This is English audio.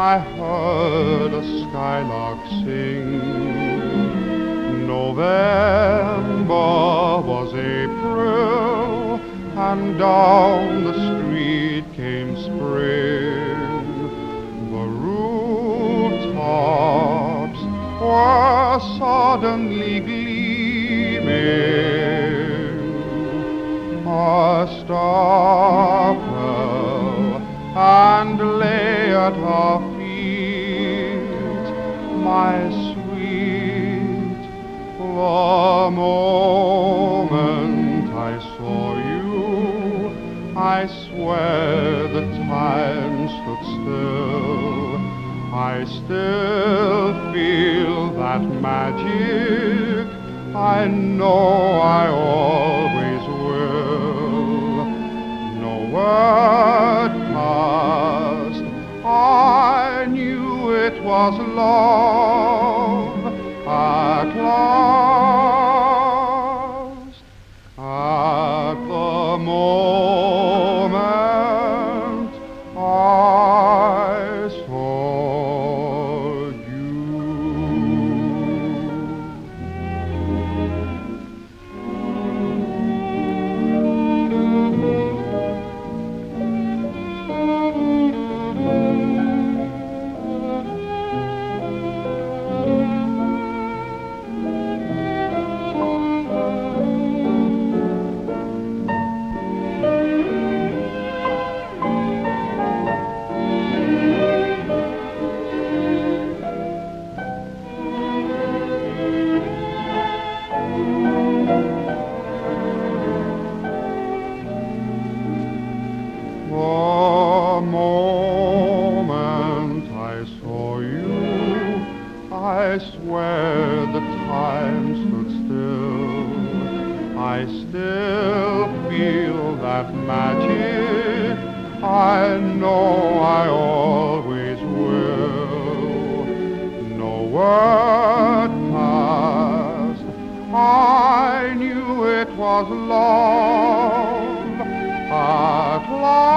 I heard a skylark sing. November was April, and down the street came spring. The rooftops were suddenly gleaming. A star and at her feet, my sweet. The moment I saw you, I swear the time stood still. I still feel that magic. I know I always was love I swear the time stood still. I still feel that magic. I know I always will. No word passed. I knew it was love. At last.